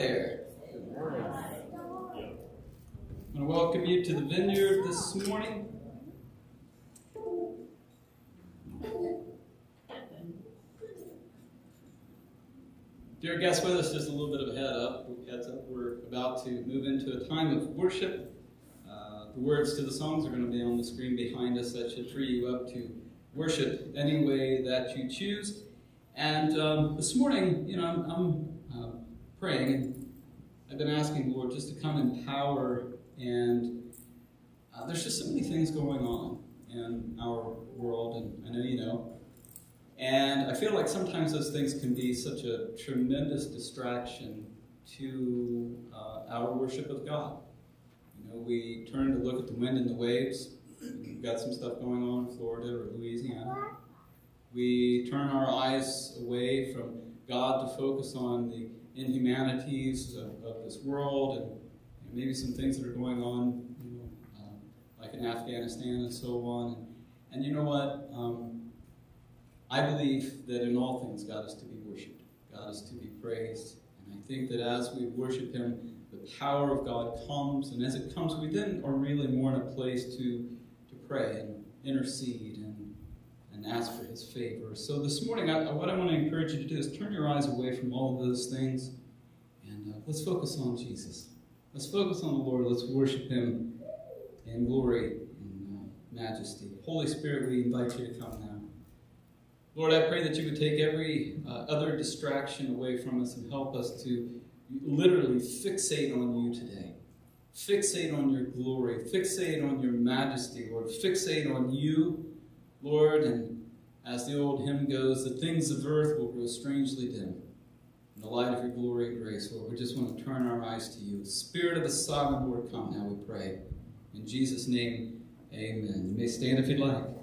there. I want to welcome you to the vineyard this morning. Dear guests with us, just a little bit of a head up. Heads up. We're about to move into a time of worship. Uh, the words to the songs are going to be on the screen behind us. That should free you up to worship any way that you choose. And um, this morning, you know, I'm, I'm uh, praying, been asking Lord just to come in power. And uh, there's just so many things going on in our world, and I know you know. And I feel like sometimes those things can be such a tremendous distraction to uh, our worship of God. You know, we turn to look at the wind and the waves. We've got some stuff going on in Florida or Louisiana. We turn our eyes away from God to focus on the inhumanities of, of this world and, and, maybe some things that are going on, you know, um, like in Afghanistan and so on. And, and you know what? Um, I believe that in all things God is to be worshipped, God is to be praised. And I think that as we worship Him, the power of God comes, and as it comes, we then are really more in a place to, to pray and intercede and, ask for His favor. So this morning, I, what I want to encourage you to do is turn your eyes away from all of those things and uh, let's focus on Jesus. Let's focus on the Lord. Let's worship Him in glory and uh, majesty. Holy Spirit, we invite you to come now. Lord, I pray that you would take every uh, other distraction away from us and help us to literally fixate on you today. Fixate on your glory. Fixate on your majesty, Lord. Fixate on you, Lord. And as the old hymn goes, the things of earth will grow strangely dim in the light of your glory and grace, Lord. We just want to turn our eyes to you. Spirit of the sovereign Lord, come now, we pray. In Jesus' name, amen. You may stand if you'd like.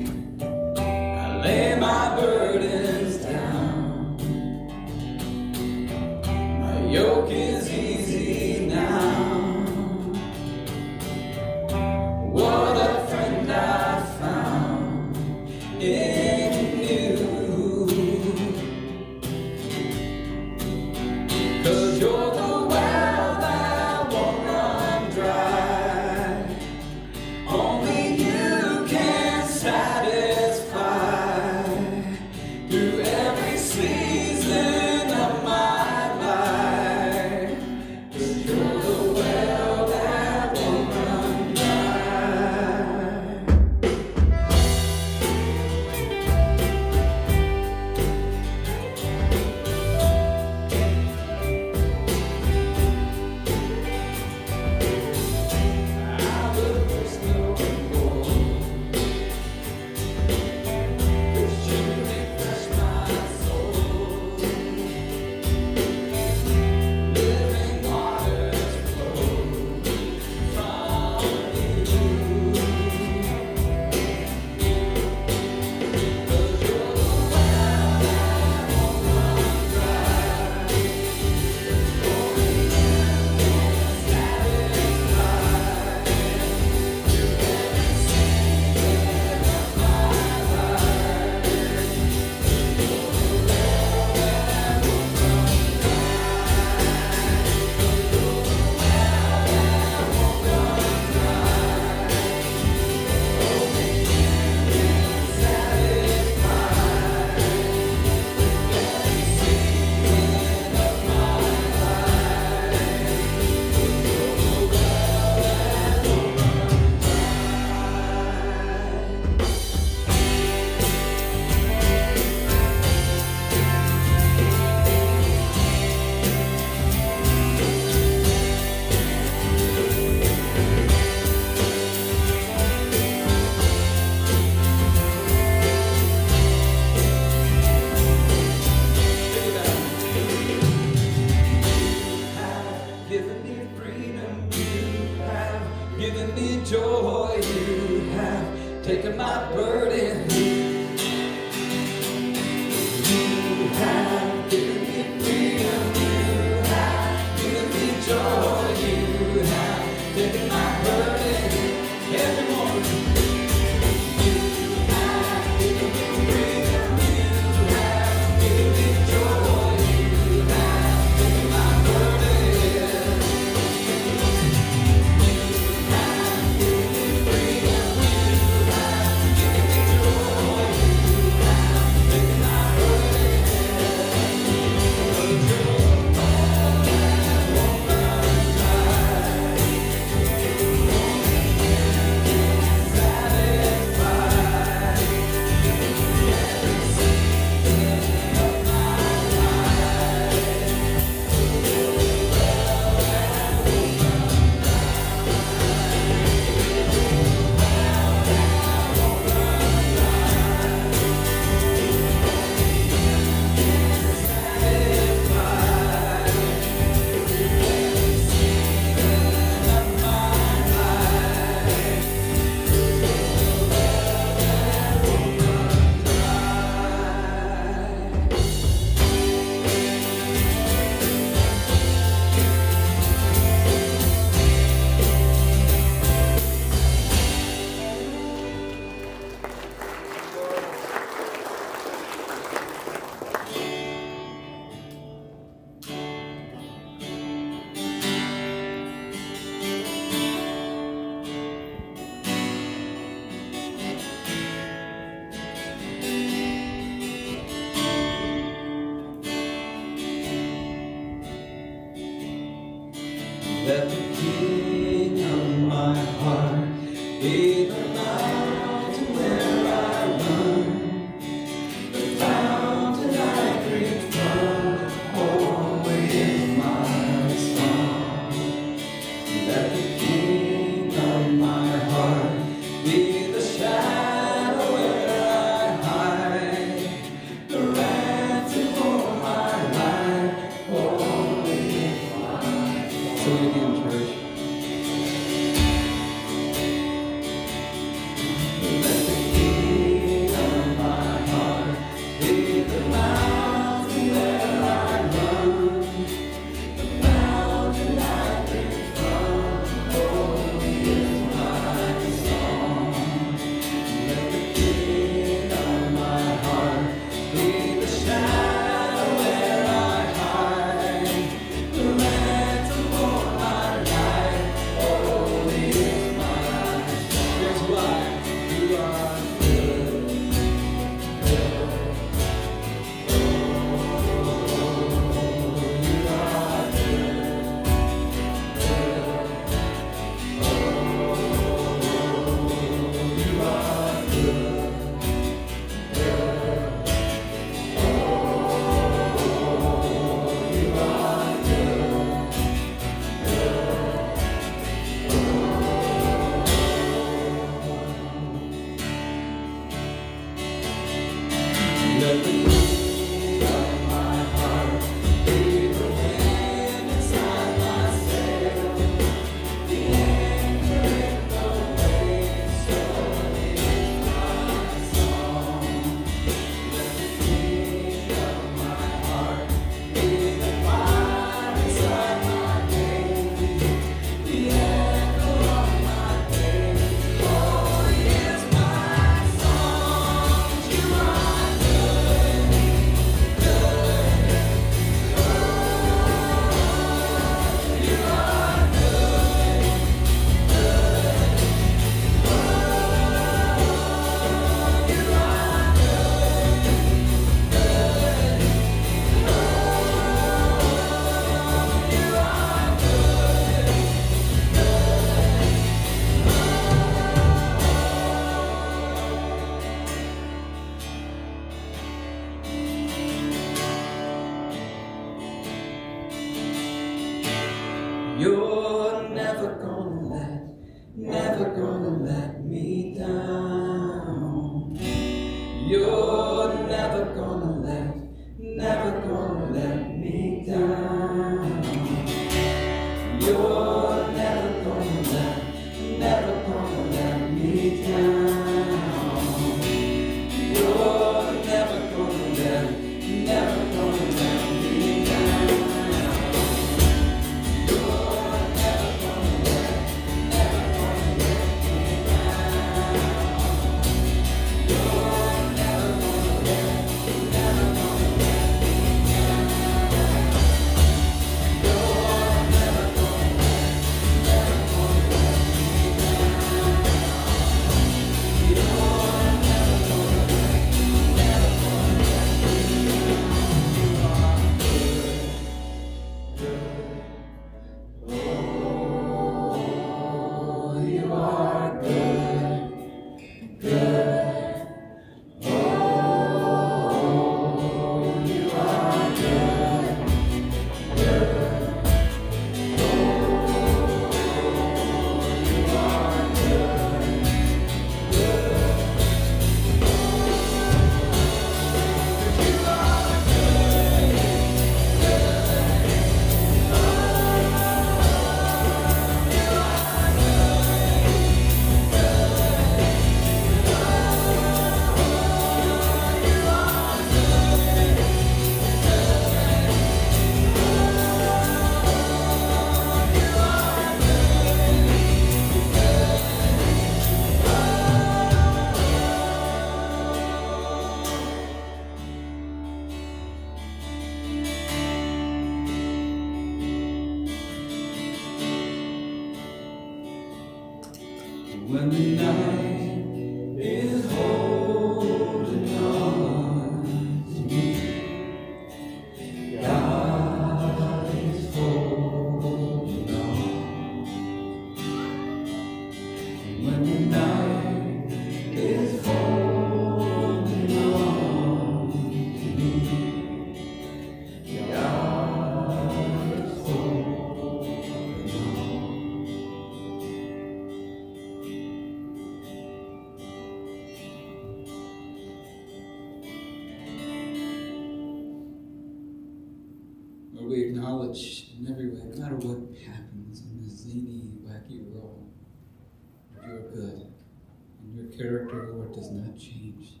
Your character, Lord, does not change.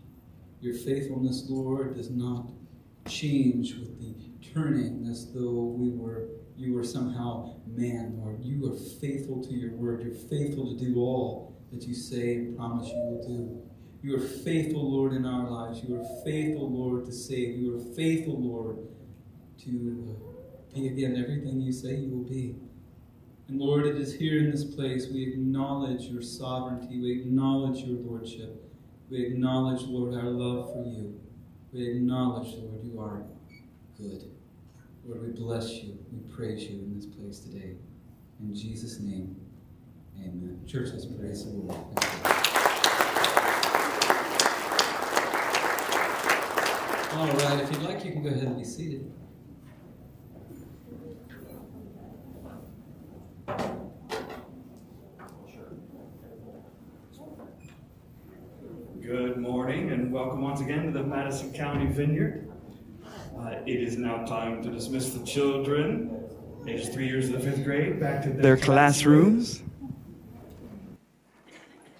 Your faithfulness, Lord, does not change with the turning as though we were you were somehow man, Lord. You are faithful to your word. You're faithful to do all that you say and promise you will do. You are faithful, Lord, in our lives. You are faithful, Lord, to save. You are faithful, Lord, to uh, be again everything you say you will be. And Lord, it is here in this place we acknowledge your sovereignty. We acknowledge your lordship. We acknowledge, Lord, our love for you. We acknowledge, Lord, you are good. Lord, we bless you. We praise you in this place today. In Jesus' name, amen. Church, let's praise the Lord. All right, if you'd like, you can go ahead and be seated. Good morning and welcome once again to the Madison County Vineyard. Uh, it is now time to dismiss the children, ages three years to the fifth grade, back to their, their classrooms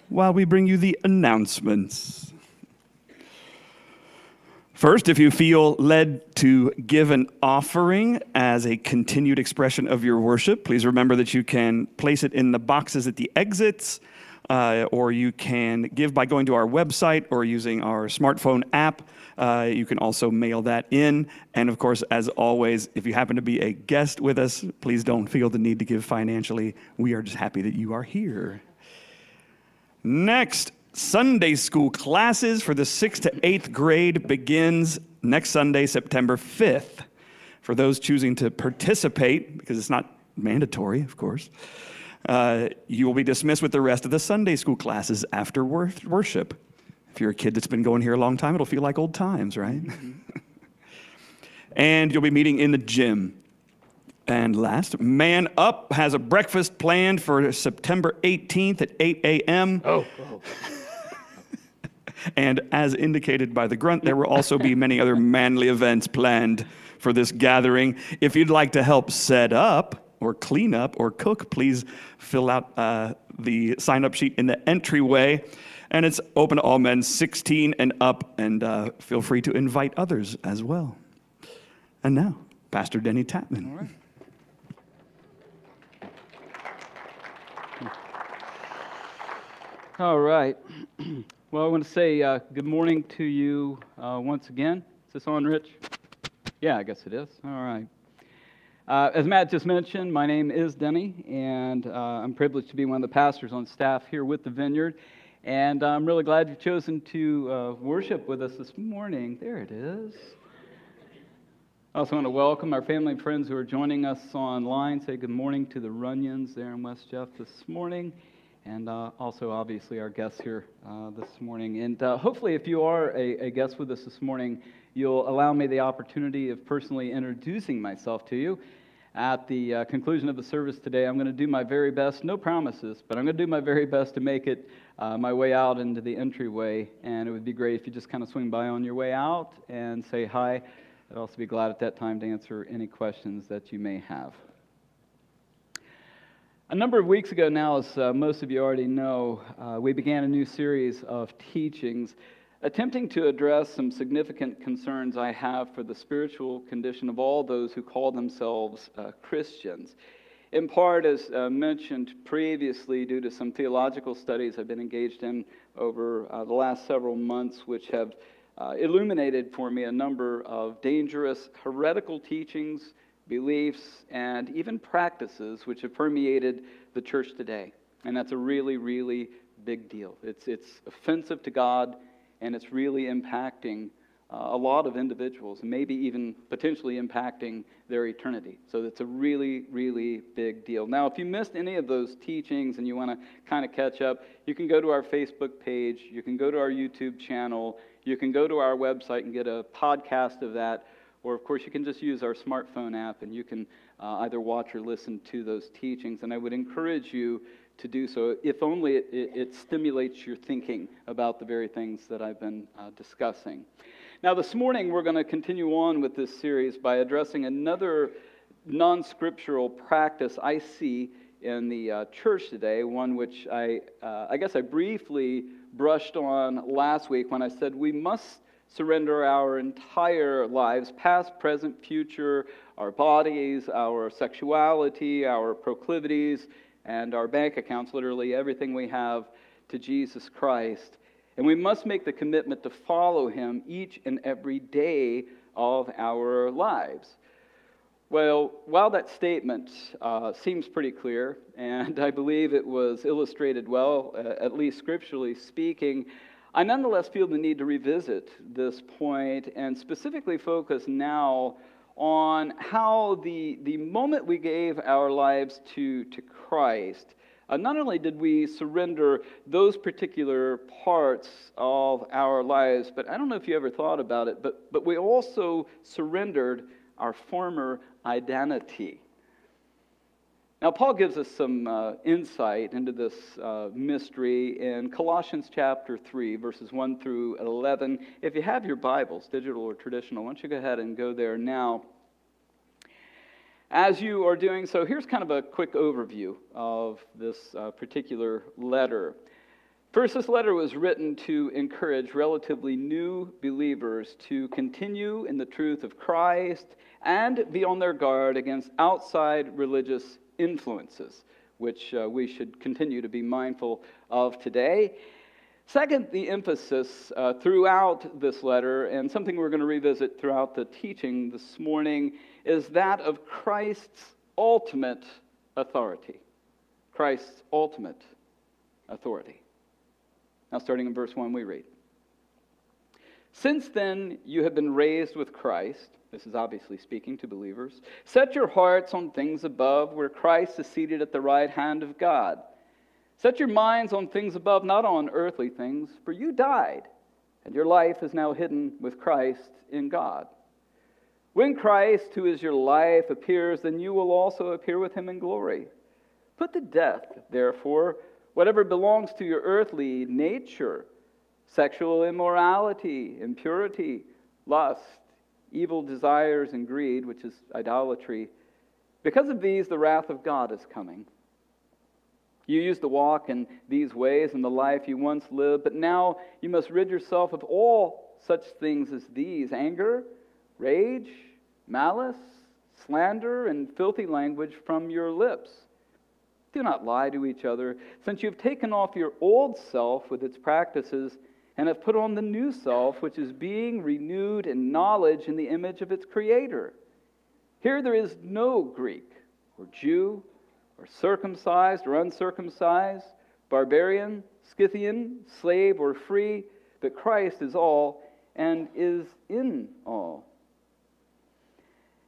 while we bring you the announcements. First, if you feel led to give an offering as a continued expression of your worship, please remember that you can place it in the boxes at the exits, uh, or you can give by going to our website or using our smartphone app. Uh, you can also mail that in. And of course, as always, if you happen to be a guest with us, please don't feel the need to give financially. We are just happy that you are here. Next, Sunday school classes for the 6th to 8th grade begins next Sunday, September 5th. For those choosing to participate, because it's not mandatory, of course, uh, you will be dismissed with the rest of the Sunday school classes after wor- worship. If you're a kid that's been going here a long time, it'll feel like old times, right? Mm-hmm. and you'll be meeting in the gym. And last, Man Up has a breakfast planned for September 18th at 8 a.m. Oh. oh. and as indicated by the grunt, there will also be many other manly events planned for this gathering. If you'd like to help set up or clean up or cook, please fill out uh, the sign up sheet in the entryway and it's open to all men 16 and up, and uh, feel free to invite others as well. And now, Pastor Denny Tatman. All right. Well, I want to say uh, good morning to you uh, once again. Is this on, Rich? Yeah, I guess it is. All right. Uh, as Matt just mentioned, my name is Denny, and uh, I'm privileged to be one of the pastors on staff here with the Vineyard. And I'm really glad you've chosen to uh, worship with us this morning. There it is. I also want to welcome our family and friends who are joining us online. Say good morning to the Runyons there in West Jeff this morning. And uh, also, obviously, our guests here uh, this morning. And uh, hopefully, if you are a, a, guest with us this morning, you'll allow me the opportunity of personally introducing myself to you. At the uh, conclusion of the service today, I'm going to do my very best, no promises, but I'm going to do my very best to make it uh, my way out into the entryway. And it would be great if you just kind of swing by on your way out and say hi. I'd also be glad at that time to answer any questions that you may have. A number of weeks ago now, as uh, most of you already know, uh, we began a new series of teachings attempting to address some significant concerns I have for the spiritual condition of all those who call themselves uh, Christians. In part, as uh, mentioned previously, due to some theological studies I've been engaged in over uh, the last several months, which have uh, illuminated for me a number of dangerous heretical teachings, beliefs, and even practices which have permeated the church today. And that's a really, really big deal. It's, it's offensive to God and it's really impacting uh, a lot of individuals, maybe even potentially impacting their eternity. So it's a really, really big deal. Now, if you missed any of those teachings and you want to kind of catch up, you can go to our Facebook page, you can go to our YouTube channel, you can go to our website and get a podcast of that, or of course, you can just use our smartphone app and you can uh, either watch or listen to those teachings. And I would encourage you to do so, if only it, it, it, stimulates your thinking about the very things that I've been uh, discussing. Now, this morning, we're going to continue on with this series by addressing another non scriptural practice I see in the uh, church today, one which I, uh, I guess I briefly brushed on last week when I said we must surrender our entire lives, past, present, future, our bodies, our sexuality, our proclivities, and our bank accounts, literally everything we have, to Jesus Christ. And we must make the commitment to follow him each and every day of our lives. Well, while that statement uh, seems pretty clear, and I believe it was illustrated well, uh, at least scripturally speaking, I nonetheless feel the need to revisit this point and specifically focus now on how the, the moment we gave our lives to, to Christ, uh, not only did we surrender those particular parts of our lives, but I don't know if you ever thought about it, but, but we also surrendered our former identity. Now, Paul gives us some uh, insight into this uh, mystery in Colossians chapter 3, verses 1 through 11. If you have your Bibles, digital or traditional, why don't you go ahead and go there now? As you are doing so, here's kind of a quick overview of this uh, particular letter. First, this letter was written to encourage relatively new believers to continue in the truth of Christ and be on their guard against outside religious influences, which uh, we should continue to be mindful of today. Second, the emphasis uh, throughout this letter, and something we're going to revisit throughout the teaching this morning, is that of Christ's ultimate authority. Christ's ultimate authority. Now, starting in verse 1, we read Since then you have been raised with Christ this is obviously speaking to believers. Set your hearts on things above, where Christ is seated at the right hand of God. Set your minds on things above, not on earthly things, for you died, and your life is now hidden with Christ in God. When Christ, who is your life, appears, then you will also appear with him in glory. Put to death, therefore, whatever belongs to your earthly nature sexual immorality, impurity, lust evil desires and greed, which is idolatry. Because of these, the wrath of God is coming. You used to walk in these ways in the life you once lived, but now you must rid yourself of all such things as these anger, rage, malice, slander, and filthy language from your lips. Do not lie to each other, since you have taken off your old self with its practices and have put on the new self, which is being renewed in knowledge in the image of its Creator. Here there is no Greek or Jew or circumcised or uncircumcised, barbarian, Scythian, slave or free, but Christ is all and is in all.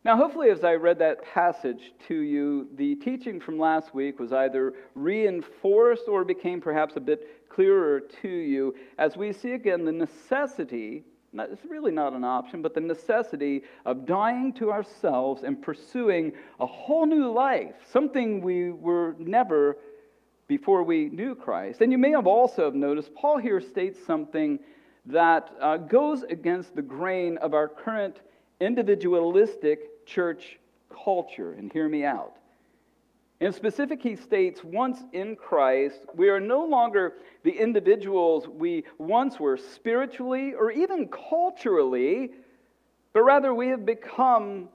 Now, hopefully, as I read that passage to you, the teaching from last week was either reinforced or became perhaps a bit clearer to you as we see again the necessity, it's really not an option, but the necessity of dying to ourselves and pursuing a whole new life, something we were never before we knew Christ. And you may have also noticed Paul here states something that uh, goes against the grain of our current individualistic church culture, and hear me out. In specific, he states, once in Christ, we are no longer the individuals we once were spiritually or even culturally, but rather we have become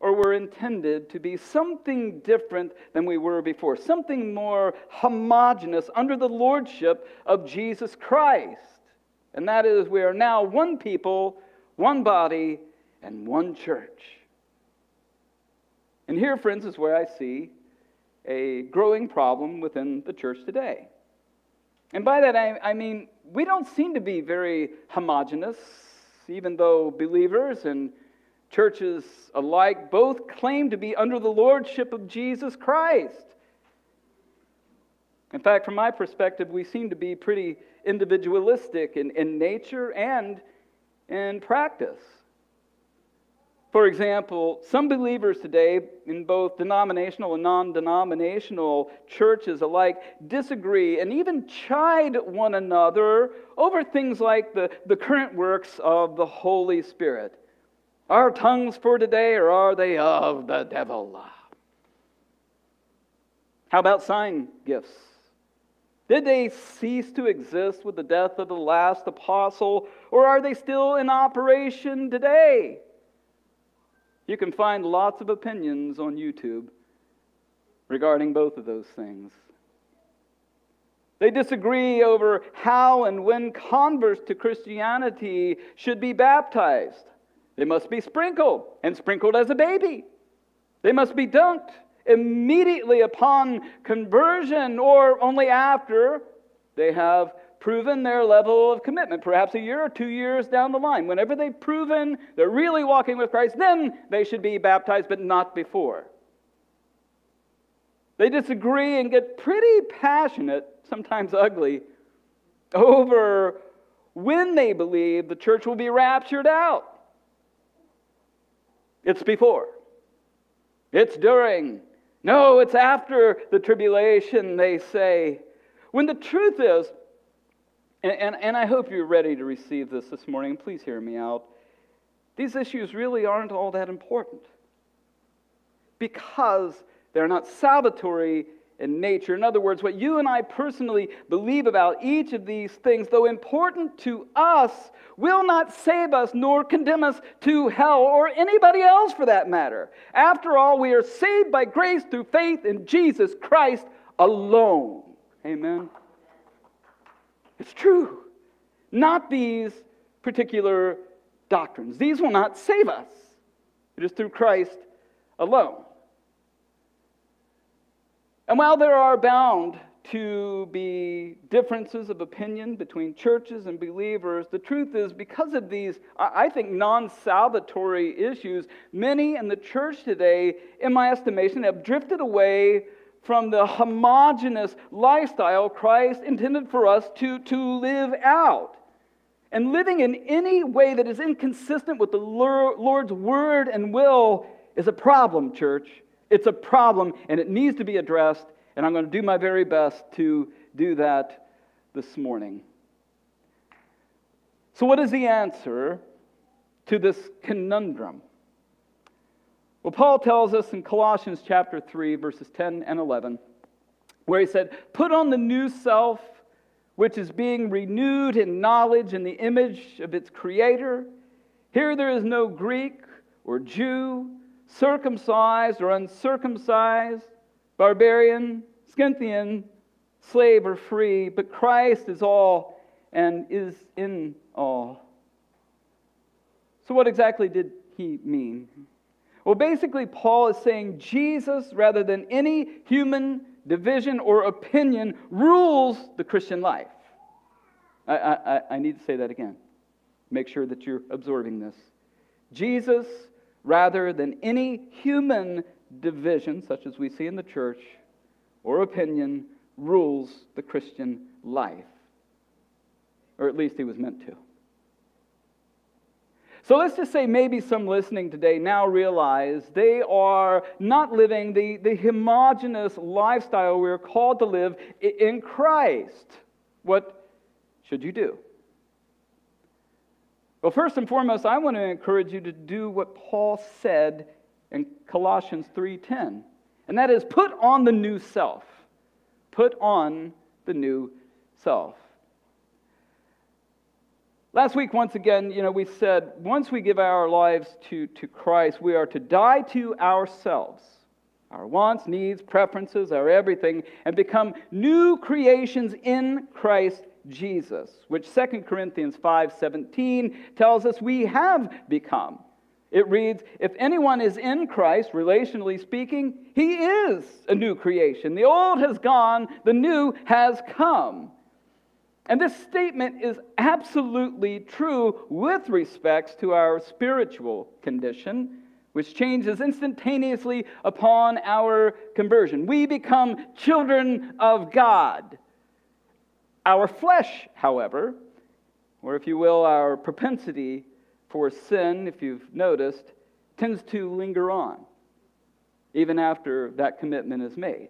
or were intended to be something different than we were before, something more homogenous under the lordship of Jesus Christ. And that is, we are now one people, one body, and one church. And here, friends, is where I see a growing problem within the church today. And by that, I, I mean, we don't seem to be very homogenous, even though believers and churches alike both claim to be under the lordship of Jesus Christ. In fact, from my perspective, we seem to be pretty individualistic in, in nature and in practice. For example, some believers today in both denominational and non denominational churches alike disagree and even chide one another over things like the, the current works of the Holy Spirit. Are tongues for today or are they of the devil? How about sign gifts? Did they cease to exist with the death of the last apostle, or are they still in operation today? You can find lots of opinions on YouTube regarding both of those things. They disagree over how and when converts to Christianity should be baptized. They must be sprinkled, and sprinkled as a baby. They must be dunked immediately upon conversion or only after they have proven their level of commitment, perhaps a year or two years down the line. Whenever they've proven they're really walking with Christ, then they should be baptized, but not before. They disagree and get pretty passionate, sometimes ugly, over when they believe the church will be raptured out. It's before, it's during, no, it's after the tribulation, they say. When the truth is, and, and, and, I hope you're ready to receive this this morning, please hear me out. These issues really aren't all that important because they're not salvatory in nature. In other words, what you and I personally believe about each of these things, though important to us, will not save us nor condemn us to hell or anybody else for that matter. After all, we are saved by grace through faith in Jesus Christ alone. Amen. It's true. Not these particular doctrines. These will not save us. It is through Christ alone. And while there are bound to be differences of opinion between churches and believers, the truth is, because of these, I think, non salvatory issues, many in the church today, in my estimation, have drifted away from the homogenous lifestyle Christ intended for us to, to live out. And living in any way that is inconsistent with the Lord's word and will is a problem, church. It's a problem and it needs to be addressed, and I'm going to do my very best to do that this morning. So, what is the answer to this conundrum? Well, Paul tells us in Colossians chapter 3, verses 10 and 11, where he said, Put on the new self, which is being renewed in knowledge in the image of its creator. Here there is no Greek or Jew circumcised or uncircumcised, barbarian, Scythian, slave or free, but Christ is all and is in all. So, what exactly did he mean? Well, basically, Paul is saying Jesus, rather than any human division or opinion, rules the Christian life. I, I, I need to say that again. Make sure that you're absorbing this. Jesus rather than any human division, such as we see in the church, or opinion, rules the Christian life. Or at least he was meant to. So let's just say maybe some listening today now realize they are not living the, the homogenous lifestyle we're called to live in Christ. What should you do? Well, first and foremost, I want to encourage you to do what Paul said in Colossians 3:10. And that is put on the new self. Put on the new self. Last week, once again, you know, we said once we give our lives to, to Christ, we are to die to ourselves, our wants, needs, preferences, our everything, and become new creations in Christ Jesus, which 2 Corinthians 5:17 tells us we have become. It reads, if anyone is in Christ, relationally speaking, he is a new creation. The old has gone, the new has come. And this statement is absolutely true with respects to our spiritual condition, which changes instantaneously upon our conversion. We become children of God. Our flesh, however, or if you will, our propensity for sin, if you've noticed, tends to linger on, even after that commitment is made.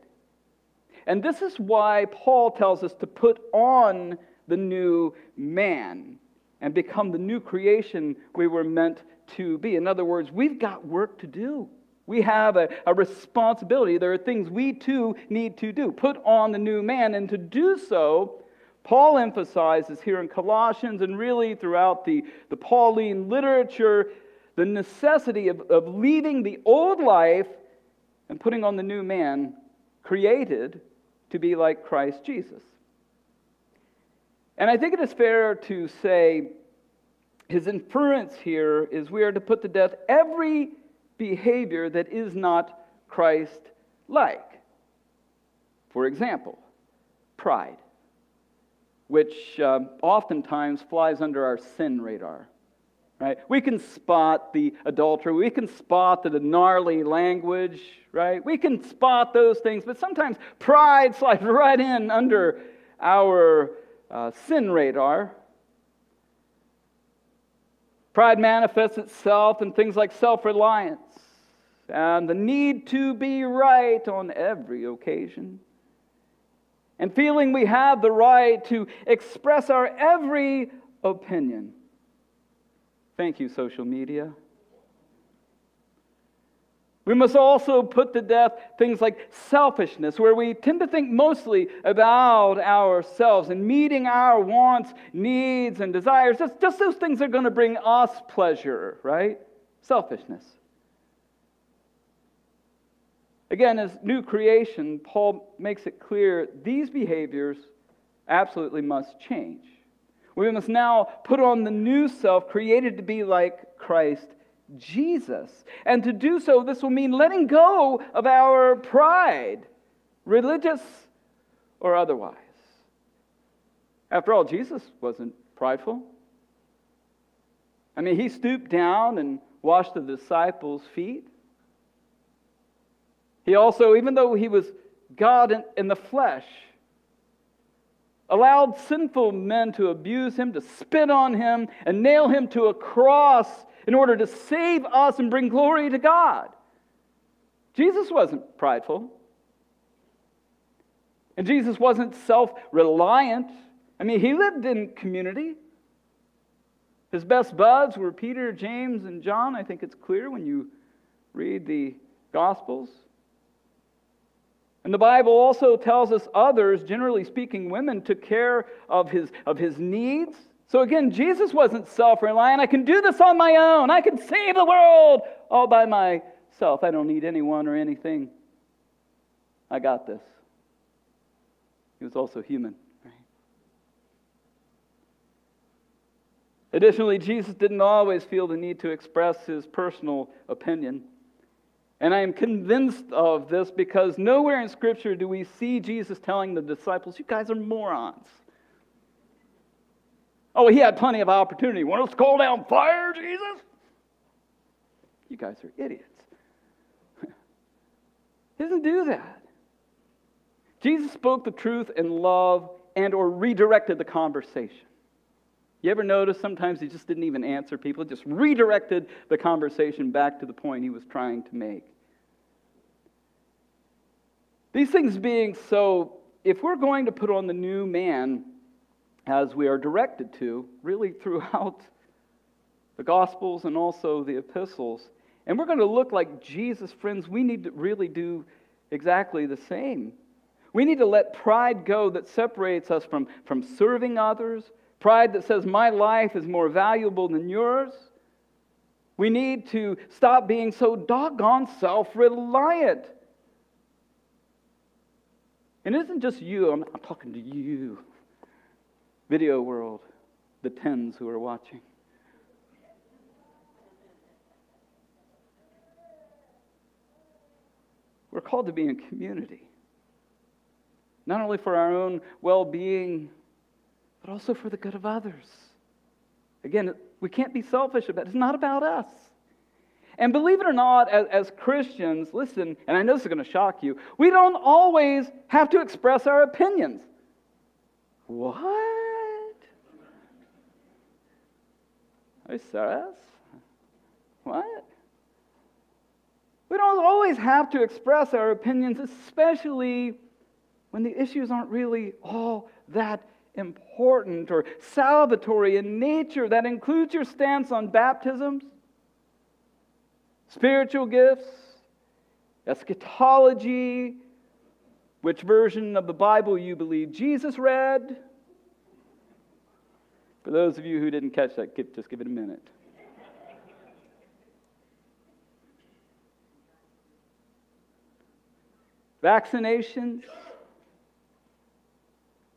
And this is why Paul tells us to put on the new man and become the new creation we were meant to be. In other words, we've got work to do. We have a, a responsibility. There are things we too need to do. Put on the new man, and to do so, Paul emphasizes here in Colossians and really throughout the, the Pauline literature the necessity of, of leaving the old life and putting on the new man created to be like Christ Jesus. And I think it is fair to say his inference here is we are to put to death every behavior that is not Christ like. For example, pride, which uh, oftentimes flies under our sin radar. Right? We can spot the adultery. We can spot the gnarly language, right? We can spot those things, but sometimes pride slides right in under our uh, sin radar. Pride manifests itself in things like self reliance and the need to be right on every occasion. And feeling we have the right to express our every opinion. Thank you, social media. We must also put to death things like selfishness, where we tend to think mostly about ourselves and meeting our wants, needs, and desires. Just, just those things are going to bring us pleasure, right? Selfishness. Again, as new creation, Paul makes it clear these behaviors absolutely must change. We must now put on the new self created to be like Christ Jesus. And to do so, this will mean letting go of our pride, religious or otherwise. After all, Jesus wasn't prideful. I mean, he stooped down and washed the disciples' feet. He also, even though he was God in, in, the flesh, allowed sinful men to abuse him, to spit on him, and nail him to a cross in order to save us and bring glory to God. Jesus wasn't prideful. And Jesus wasn't self reliant. I mean, he lived in community. His best buds were Peter, James, and John. I think it's clear when you read the Gospels. And the Bible also tells us others, generally speaking, women, took care of his, of his needs so again, Jesus wasn't self reliant. I can do this on my own. I can save the world all by myself. I don't need anyone or anything. I got this. He was also human. Right? Additionally, Jesus didn't always feel the need to express his personal opinion. And I am convinced of this because nowhere in Scripture do we see Jesus telling the disciples, You guys are morons. Oh, he had plenty of opportunity. Want us to call down fire, Jesus? You guys are idiots. he doesn't do that. Jesus spoke the truth in love and or redirected the conversation. You ever notice sometimes he just didn't even answer people, he just redirected the conversation back to the point he was trying to make. These things being so, if we're going to put on the new man, as we are directed to, really throughout the Gospels and also the epistles. And we're going to look like Jesus, friends. We need to really do exactly the same. We need to let pride go that separates us from, from serving others, pride that says, My life is more valuable than yours. We need to stop being so doggone self reliant. And it isn't just you, I'm, I'm talking to you video world, the tens who are watching. We're called to be in community, not only for our own well being, but also for the good of others. Again, we can't be selfish about it. It's not about us. And believe it or not, as, as, Christians, listen, and I know this is going to shock you, we don't always have to express our opinions. What? Are you serious? What? We don't always have to express our opinions, especially when the issues aren't really all that important or salvatory in nature. That includes your stance on baptisms, spiritual gifts, eschatology, which version of the Bible you believe Jesus read. For those of you who didn't catch that, just give it a minute. Vaccinations,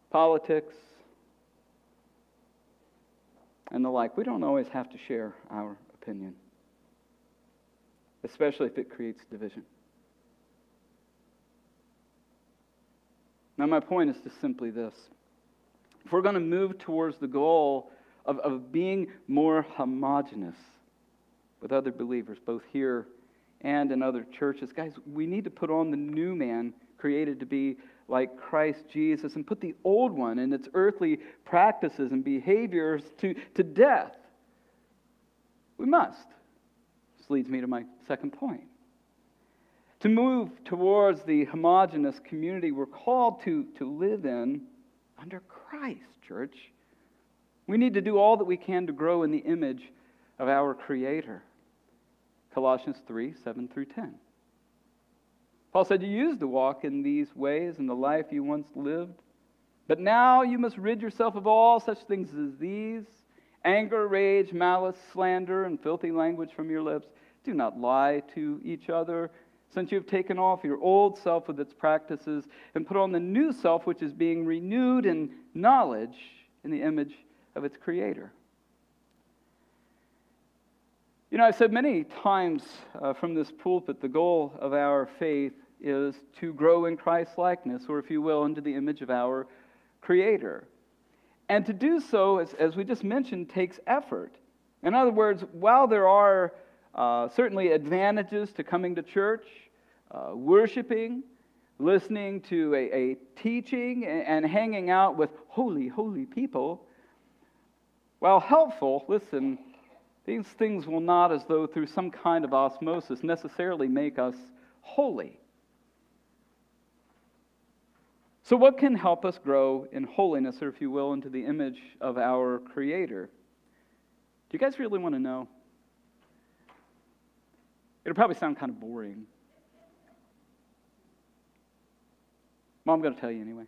politics, and the like. We don't always have to share our opinion, especially if it creates division. Now, my point is just simply this. If we're going to move towards the goal of, of being more homogenous with other believers, both here and in other churches, guys, we need to put on the new man created to be like Christ Jesus and put the old one and its earthly practices and behaviors to, to death. We must. This leads me to my second point. To move towards the homogenous community we're called to, to live in under Christ, church. We need to do all that we can to grow in the image of our Creator. Colossians 3 7 through 10. Paul said, You used to walk in these ways in the life you once lived, but now you must rid yourself of all such things as these anger, rage, malice, slander, and filthy language from your lips. Do not lie to each other since you have taken off your old self with its practices and put on the new self, which is being renewed in knowledge in the image of its creator. You know, I've said many times uh, from this pulpit the goal of our faith is to grow in Christ's likeness, or if you will, into the image of our Creator. And to do so, as, as we just mentioned, takes effort. In other words, while there are uh, certainly advantages to coming to church, uh, worshiping, listening to a, a teaching, and, and hanging out with holy, holy people. While helpful, listen, these things will not, as though through some kind of osmosis, necessarily make us holy. So, what can help us grow in holiness, or if you will, into the image of our Creator? Do you guys really want to know? It'll probably sound kind of boring. Well, I'm going to tell you anyway.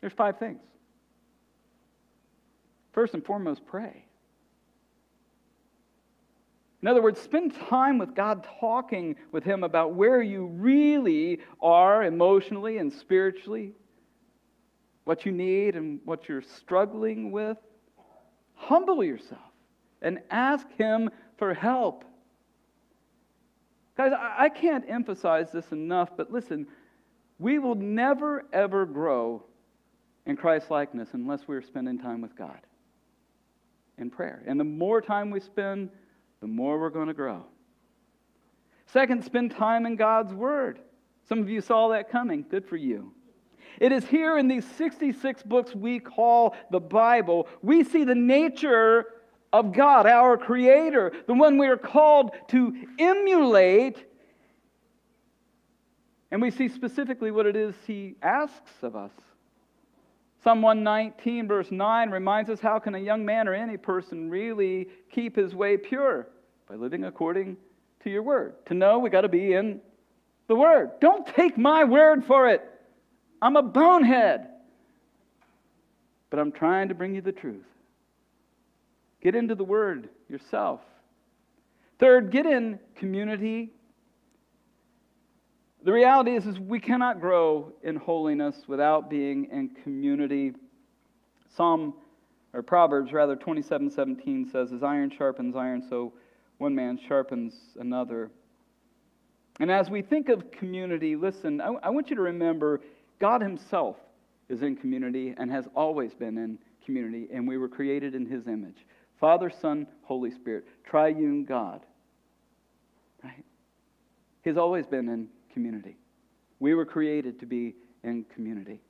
There's five things. First and foremost, pray. In other words, spend time with God talking with Him about where you really are emotionally and spiritually, what you need and what you're struggling with. Humble yourself and ask Him for help. Guys, I can't emphasize this enough, but listen, we will never, ever grow in Christ likeness unless we're spending time with God in prayer. And the more time we spend, the more we're going to grow. Second, spend time in God's Word. Some of you saw that coming. Good for you. It is here in these 66 books we call the Bible, we see the nature of God, our Creator, the one we are called to emulate. And we see specifically what it is He asks of us. Psalm 119, verse 9, reminds us how can a young man or any person really keep his way pure? By living according to your word. To know, we got to be in the word. Don't take my word for it. I'm a bonehead. But I'm trying to bring you the truth. Get into the Word yourself. Third, get in community. The reality is, is we cannot grow in holiness without being in community. Psalm or Proverbs rather 27:17 says, As iron sharpens iron, so one man sharpens another. And as we think of community, listen, I, I want you to remember God Himself is in community and has always been in community, and we were created in His image. Father, Son, Holy Spirit, triune God. Right? He's always been in community. We were created to be in community.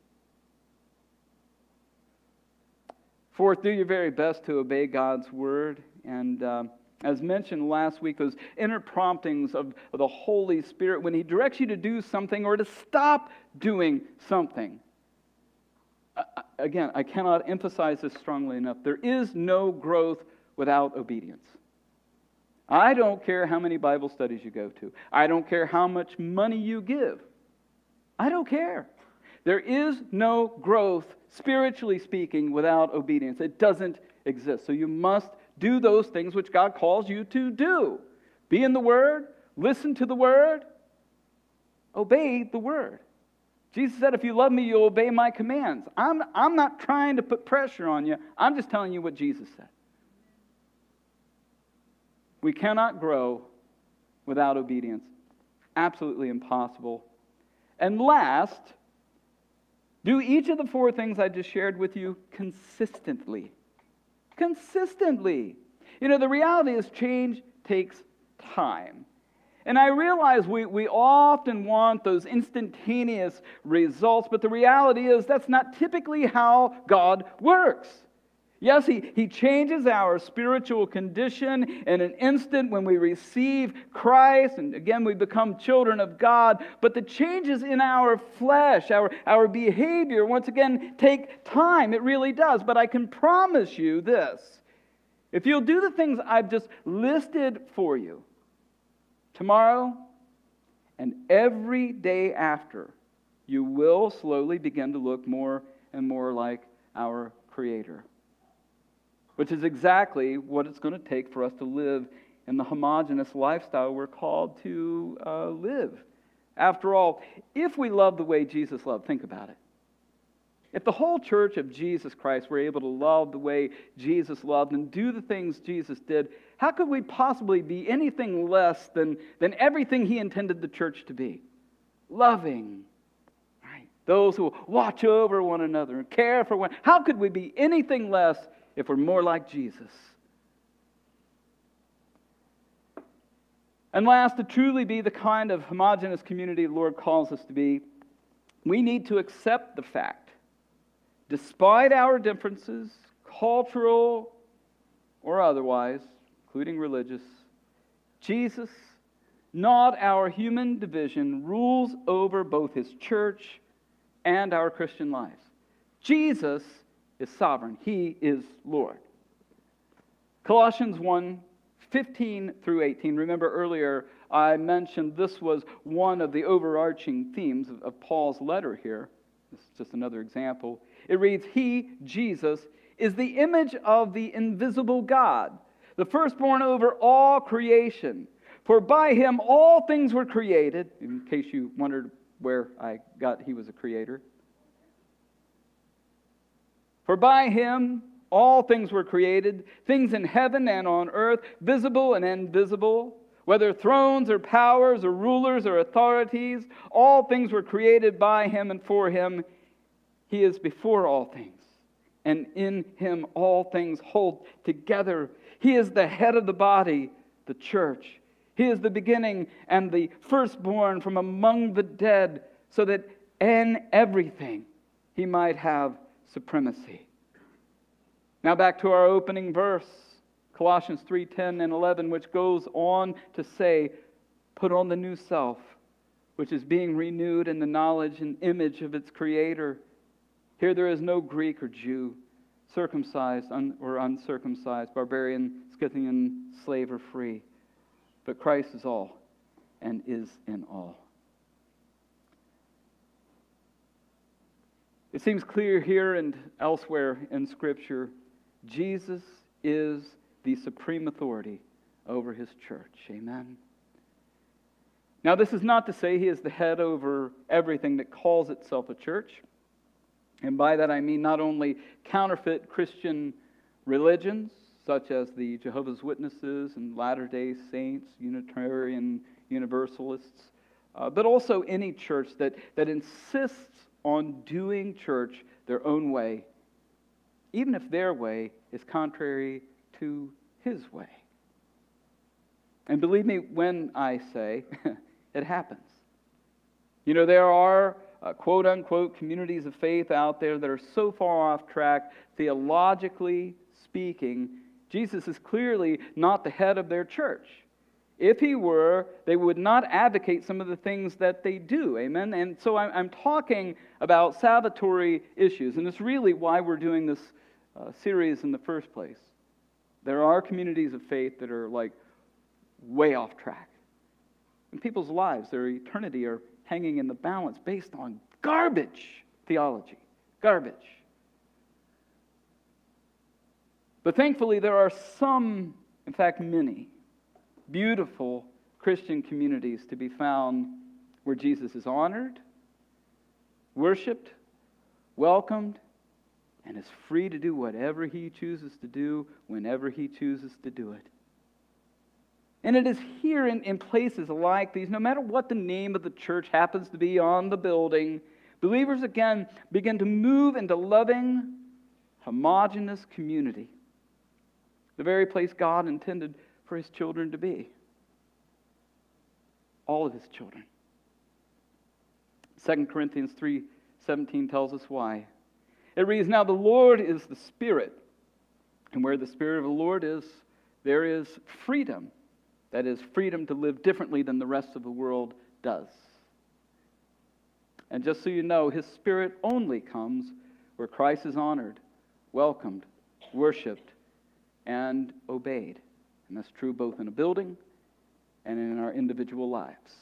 Fourth, do your very best to obey God's word. And uh, as mentioned last week, those inner promptings of, of the Holy Spirit when He directs you to do something or to stop doing something again, I cannot emphasize this strongly enough. There is no growth without obedience. I don't care how many Bible studies you go to. I don't care how much money you give. I don't care. There is no growth, spiritually speaking, without obedience. It doesn't exist. So you must do those things which God calls you to do. Be in the Word, listen to the Word, obey the Word. Jesus said, If you love me, you'll obey my commands. I'm, I'm not trying to put pressure on you, I'm just telling you what Jesus said. We cannot grow without obedience. Absolutely impossible. And last, do each of the four things I just shared with you consistently. Consistently. You know, the reality is change takes time. And I realize we, we often want those instantaneous results, but the reality is that's not typically how God works. Yes, he, he changes our spiritual condition in an instant when we receive Christ, and again, we become children of God. But the changes in our flesh, our, our behavior, once again, take time. It really does. But I can promise you this if you'll do the things I've just listed for you, tomorrow and every day after, you will slowly begin to look more and more like our Creator which is exactly what it's going to take for us to live in the homogenous lifestyle we're called to uh, live. After all, if we love the way Jesus loved, think about it. If the whole church of Jesus Christ were able to love the way Jesus loved and do the things Jesus did, how could we possibly be anything less than, than everything he intended the church to be? Loving, right? Those who watch over one another and care for one. How could we be anything less if we're more like Jesus. And last, to truly be the kind of homogenous community the Lord calls us to be, we need to accept the fact, despite our differences, cultural or otherwise, including religious, Jesus, not our human division, rules over both his church and our Christian lives. Jesus is sovereign, He is Lord. Colossians 1 15 through 18. Remember earlier, I mentioned this was one of the overarching themes of, of Paul's letter here. This is just another example. It reads, He, Jesus, is the image of the invisible God, the firstborn over all creation. For by him all things were created, in case you wondered where I got he was a creator. For by him all things were created, things in heaven and on earth, visible and invisible, whether thrones or powers or rulers or authorities, all things were created by him and for him. He is before all things, and in him all things hold together. He is the head of the body, the church. He is the beginning and the firstborn from among the dead, so that in everything he might have supremacy. Now back to our opening verse, Colossians 3:10 and 11, which goes on to say, "Put on the new self, which is being renewed in the knowledge and image of its creator." Here there is no Greek or Jew, circumcised or uncircumcised, barbarian, Scythian, slave or free, but Christ is all and is in all. It seems clear here and elsewhere in Scripture Jesus is the supreme authority over his church. Amen. Now, this is not to say he is the head over everything that calls itself a church. And by that I mean not only counterfeit Christian religions, such as the Jehovah's Witnesses and Latter day Saints, Unitarian Universalists, uh, but also any church that, that insists on doing church their own way, even if their way is contrary to his way. And believe me when I say it happens. You know, there are uh, quote unquote communities of faith out there that are so far off track, theologically speaking, Jesus is clearly not the head of their church. If he were, they would not advocate some of the things that they do. Amen? And so I'm talking about salvatory issues, and it's really why we're doing this uh, series in the first place. There are communities of faith that are like way off track. And people's lives, their eternity, are hanging in the balance based on garbage theology. Garbage. But thankfully, there are some, in fact, many, beautiful Christian communities to be found where Jesus is honored, worshiped, welcomed, and is free to do whatever he chooses to do whenever he chooses to do it. And it is here in, in places like these, no matter what the name of the church happens to be on the building, believers again begin to move into loving, homogenous community the very place God intended for his children to be. All of his children. 2 Corinthians 3:17 tells us why. It reads, Now the Lord is the Spirit, and where the Spirit of the Lord is, there is freedom. That is, freedom to live differently than the rest of the world does. And just so you know, His Spirit only comes where Christ is honored, welcomed, worshiped, and obeyed. And that's true both in a building and in our individual lives.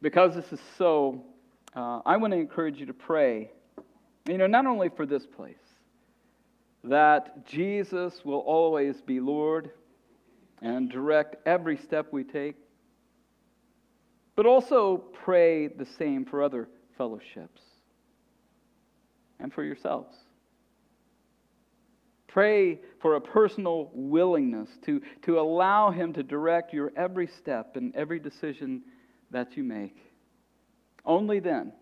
Because this is so, uh, I want to encourage you to pray, you know, not only for this place, that Jesus will always be Lord and direct every step we take, but also pray the same for other fellowships and for yourselves. Pray for a personal willingness to, to allow Him to direct your every step and every decision that you make. Only then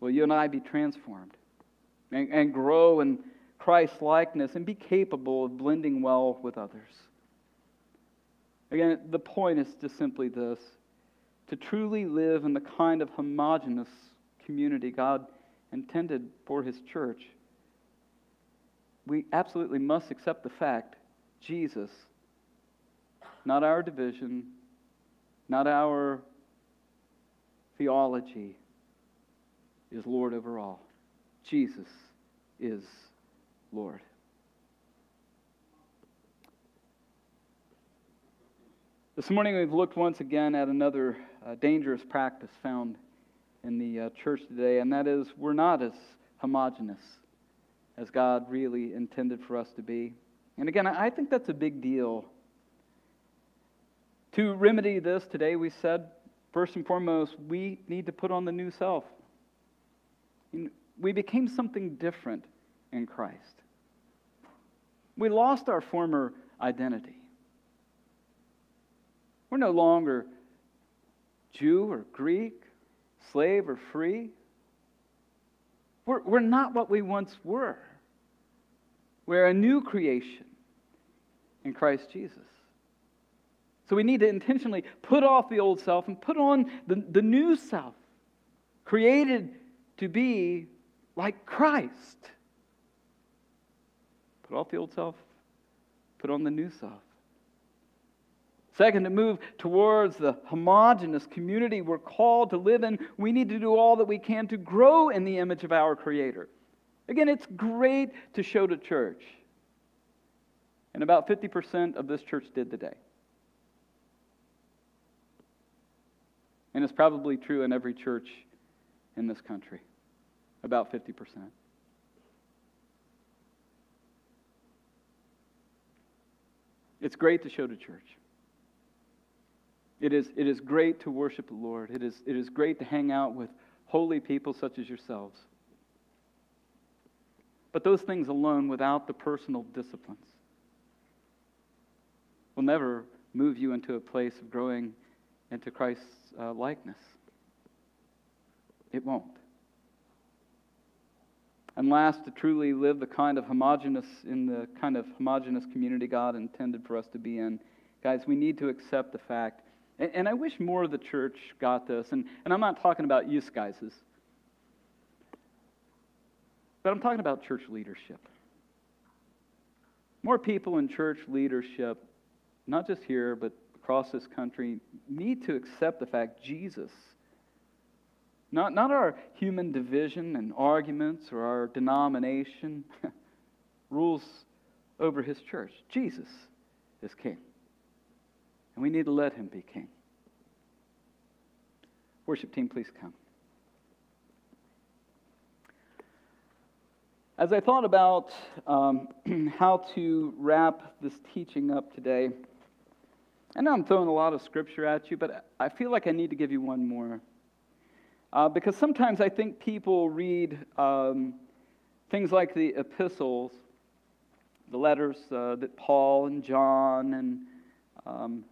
will you and I be transformed and, and grow in Christ's likeness and be capable of blending well with others. Again, the point is just simply this to truly live in the kind of homogenous community God intended for His church we absolutely must accept the fact Jesus, not our division, not our theology, is Lord over all. Jesus is Lord. This morning we've looked once again at another uh, dangerous practice found in the uh, church today, and that is we're not as homogenous as God really intended for us to be. And again, I think that's a big deal. To remedy this today, we said, first and foremost, we need to put on the new self. We became something different in Christ. We lost our former identity. We're no longer Jew or Greek, slave or free. We're, we're not what we once were. We're a new creation in Christ Jesus. So we need to intentionally put off the old self and put on the, the new self, created to be like Christ. Put off the old self, put on the new self. Second, to move towards the homogenous community we're called to live in, we need to do all that we can to grow in the image of our Creator. Again, it's great to show to church. And about 50% of this church did today. And it's probably true in every church in this country. About 50%. It's great to show to church. It is, it is great to worship the Lord. It is, it is great to hang out with holy people such as yourselves. But those things alone, without the personal disciplines, will never move you into a place of growing into Christ's uh, likeness. It won't. And last, to truly live the kind of homogenous in the kind of homogenous community God intended for us to be in, guys, we need to accept the fact. And, and I wish more of the church got this. And, and I'm not talking about you guys. But I'm talking about church leadership. More people in church leadership, not just here, but across this country, need to accept the fact Jesus, not, not our human division and arguments or our denomination, rules over his church. Jesus is king. And we need to let him be king. Worship team, please come. As I thought about um, how to wrap this teaching up today, I know I'm throwing a lot of scripture at you, but I feel like I need to give you one more. Uh, because sometimes I think people read um, things like the epistles, the letters uh, that Paul and John and um,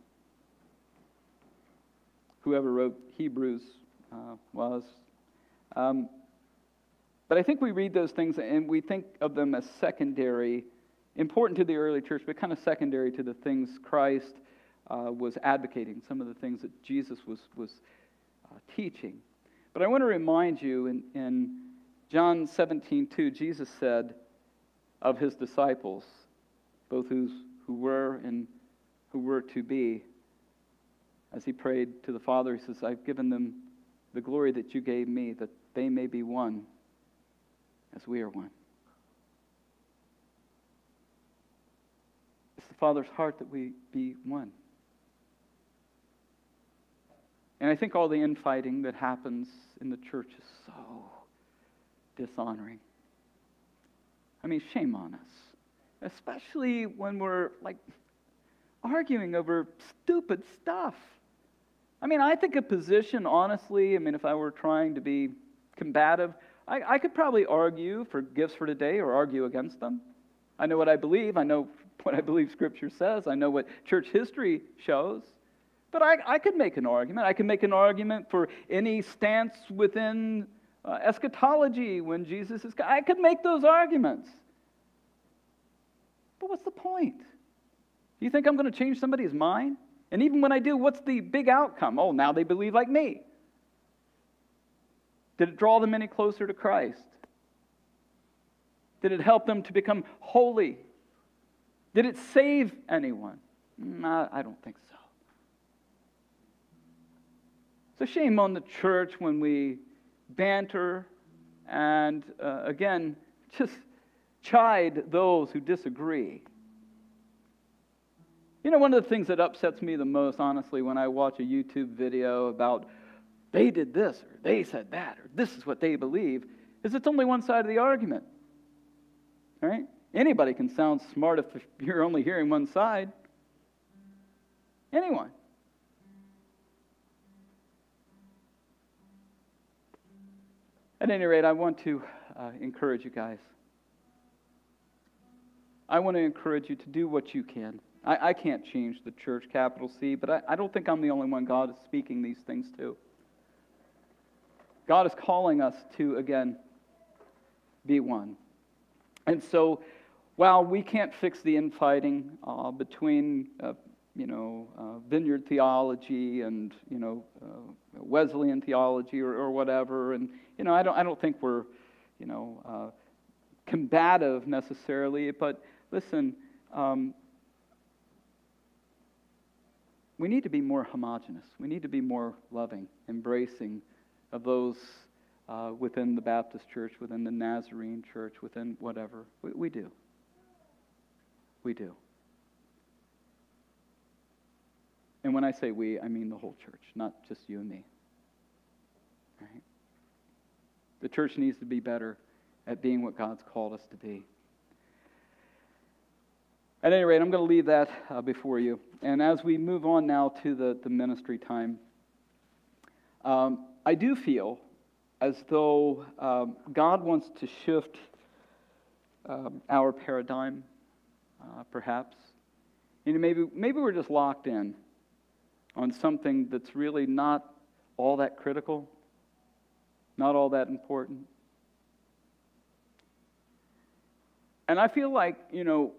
whoever wrote Hebrews uh, was. Um, but I think we read those things and we think of them as secondary, important to the early church, but kind of secondary to the things Christ uh, was advocating, some of the things that Jesus was, was uh, teaching. But I want to remind you in, in John 17, 2, Jesus said of his disciples, both who's, who were and who were to be, as he prayed to the Father, he says, I've given them the glory that you gave me, that they may be one as we are one. It's the Father's heart that we be one. And I think all the infighting that happens in the church is so dishonoring. I mean, shame on us, especially when we're like arguing over stupid stuff. I mean, I think a position, honestly, I mean, if I were trying to be combative, I, I could probably argue for gifts for today or argue against them. I know what I believe. I know what I believe Scripture says. I know what church history shows. But I, I could make an argument. I could make an argument for any stance within uh, eschatology when Jesus is. I could make those arguments. But what's the point? Do you think I'm going to change somebody's mind? And even when I do, what's the big outcome? Oh, now they believe like me. Did it draw them any closer to Christ? Did it help them to become holy? Did it save anyone? No, I don't think so. So, shame on the church when we banter and, uh, again, just chide those who disagree. You know, one of the things that upsets me the most, honestly, when I watch a YouTube video about they did this or they said that or this is what they believe, is it's only one side of the argument. All right? Anybody can sound smart if you're only hearing one side. Anyone. At any rate, I want to uh, encourage you guys. I want to encourage you to do what you can. I, I can't change the church, capital C, but I, I don't think I'm the only one God is speaking these things to. God is calling us to, again, be one. And so, while we can't fix the infighting uh, between, uh, you know, uh, vineyard theology and, you know, uh, Wesleyan theology or, or, whatever, and, you know, I don't, I don't think we're, you know, uh, combative necessarily, but listen, um, we need to be more homogenous. We need to be more loving, embracing of those uh, within the Baptist church, within the Nazarene church, within whatever. We, we do. We do. And when I say we, I mean the whole church, not just you and me. Right? The church needs to be better at being what God's called us to be. At any rate, I'm going to leave that uh, before you. And as we move on now to the, the ministry time, um, I do feel as though um, God wants to shift um, our paradigm, uh, perhaps. You know, maybe, maybe we're just locked in on something that's really not all that critical, not all that important. And I feel like, you know,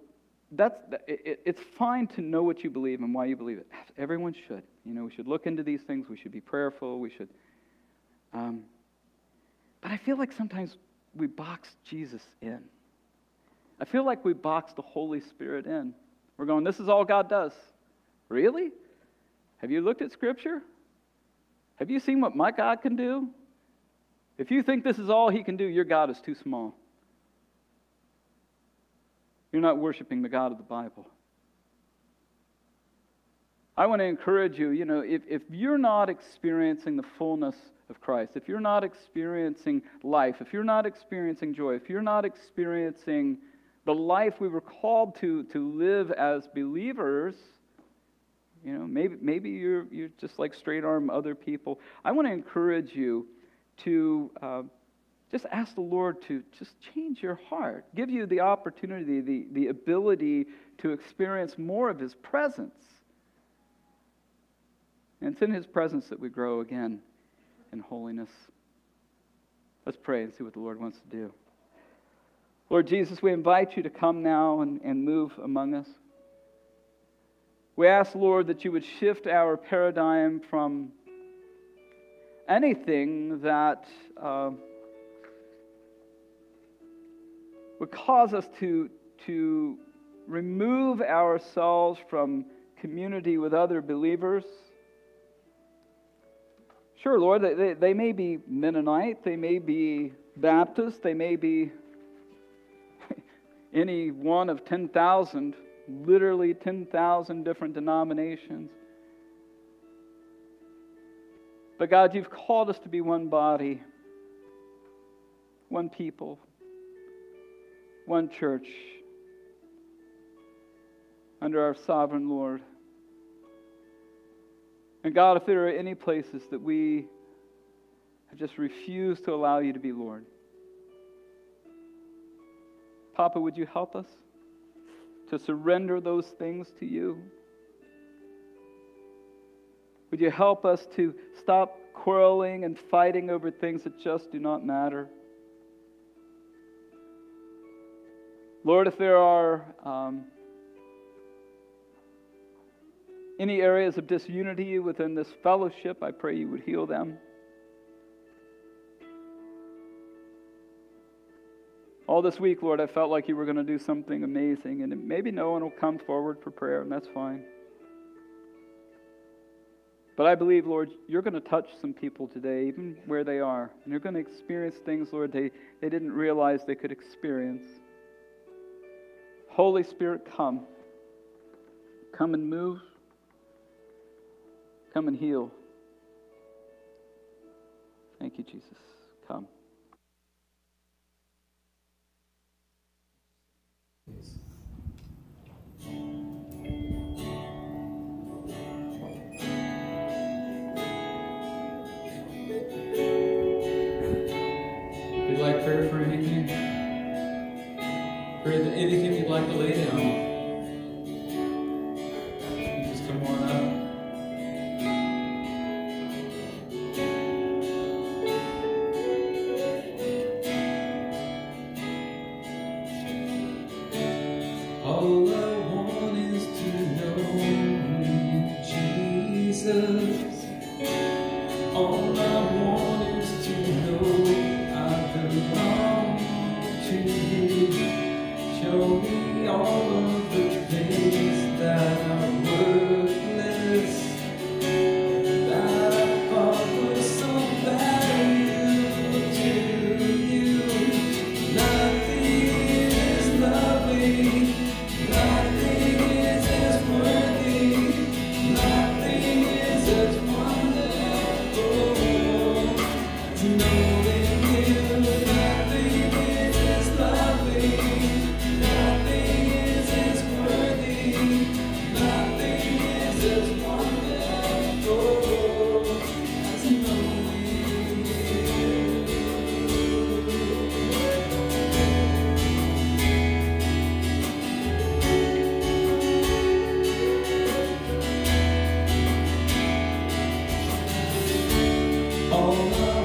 that's, it, it's fine to know what you believe and why you believe it. Everyone should. You know, we should look into these things. We should be prayerful. We should um, but I feel like sometimes we box Jesus in. I feel like we box the Holy Spirit in. We're going, this is all God does. Really? Have you looked at Scripture? Have you seen what my God can do? If you think this is all He can do, your God is too small. You're not worshiping the God of the Bible. I want to encourage you, you know, if, if you're not experiencing the fullness of Christ, if you're not experiencing life, if you're not experiencing joy, if you're not experiencing the life we were called to, to live as believers, you know, maybe, maybe you're, you're just like straight arm other people. I want to encourage you to uh, just ask the Lord to just change your heart, give you the opportunity, the, the ability to experience more of His presence. And it's in His presence that we grow again in holiness. Let's pray and see what the Lord wants to do. Lord Jesus, we invite you to come now and, and move among us. We ask, Lord, that you would shift our paradigm from anything that uh, would cause us to, to remove ourselves from community with other believers. Sure, Lord, they, they may be Mennonite, they may be Baptist, they may be any one of 10,000, literally 10,000 different denominations. But God, you've called us to be one body, one people, one church, under our sovereign Lord. And God, if there are any places that we have just refused to allow you to be Lord, Papa, would you help us to surrender those things to you? Would you help us to stop quarreling and fighting over things that just do not matter? Lord, if there are um, any areas of disunity within this fellowship, I pray you would heal them. All this week, Lord, I felt like you were going to do something amazing, and maybe no one will come forward for prayer, and that's fine. But I believe, Lord, you're going to touch some people today, even where they are. And you're going to experience things, Lord, they, they didn't realize they could experience. Holy Spirit, come. Come and move. Come and heal. Thank you, Jesus. All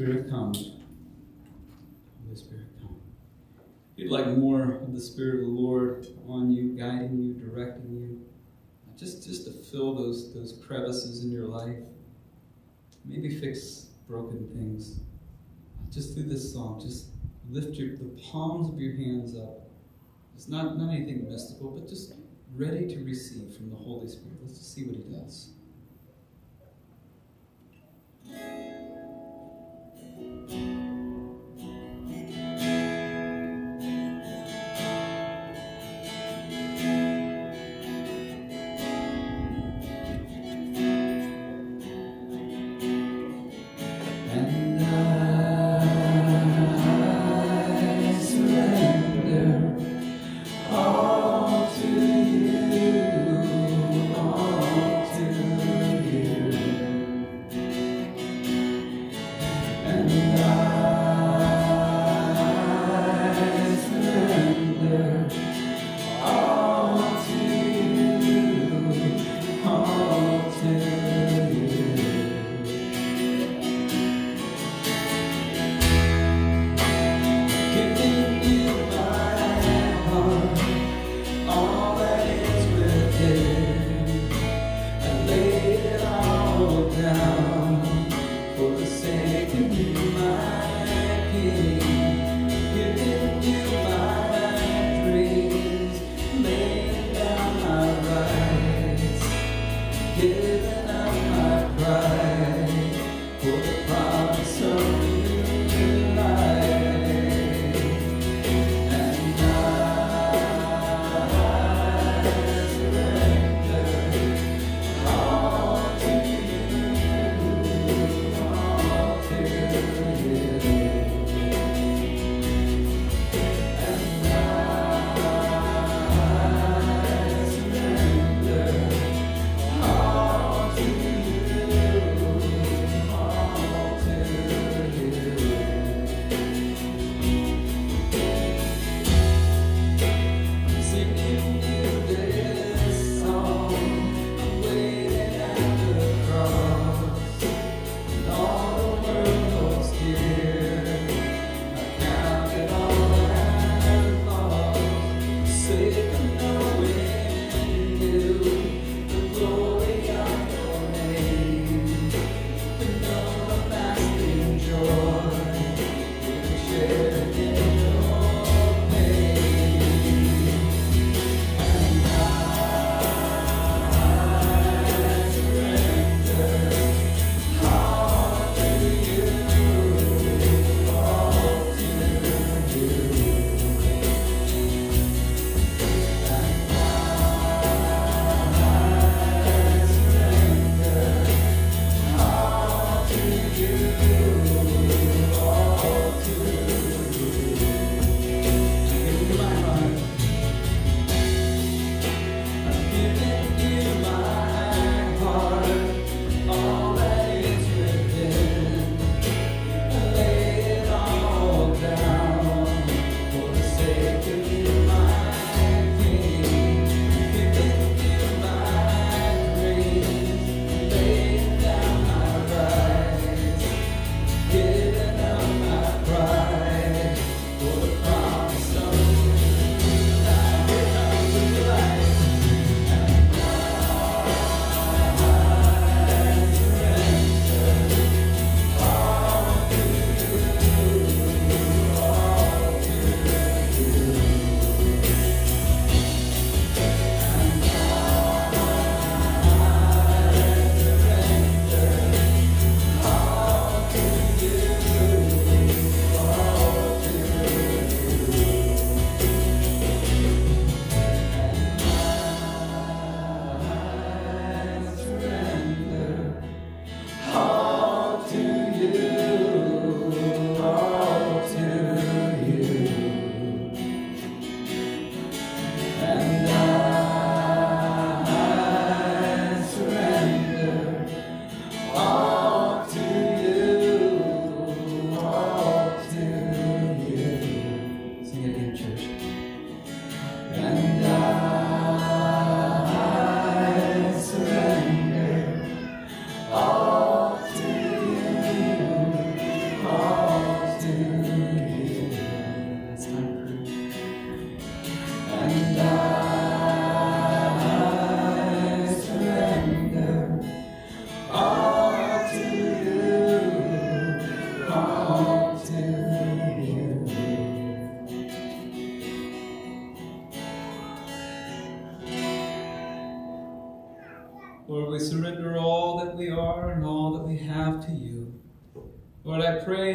Spirit, come. Holy Spirit, come. If you'd like more of the Spirit of the Lord on you, guiding you, directing you, just, just to fill those, those crevices in your life, maybe fix broken things. Just through this song, just lift your, the palms of your hands up. It's not, not anything mystical, but just ready to receive from the Holy Spirit. Let's just see what He does. Thank you.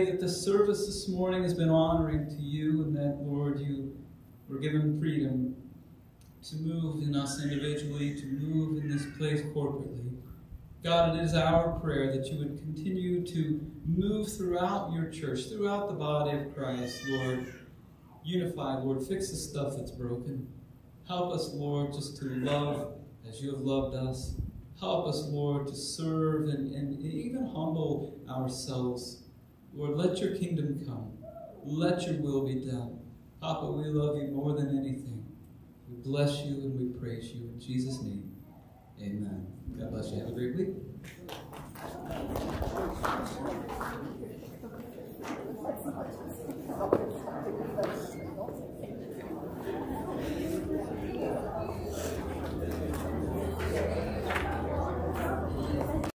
That the service this morning has been honoring to you and that, Lord, you were given freedom to move in us individually, to move in this place corporately. God, it is our prayer that you would continue to move throughout your church, throughout the body of Christ, Lord. Unify, Lord. Fix the stuff that's broken. Help us, Lord, just to love as you have loved us. Help us, Lord, to serve and, and even humble ourselves. Lord, let your kingdom come. Let your will be done. Papa, we love you more than anything. We bless you and we praise you. In Jesus' name, amen. God bless you. Have a great week.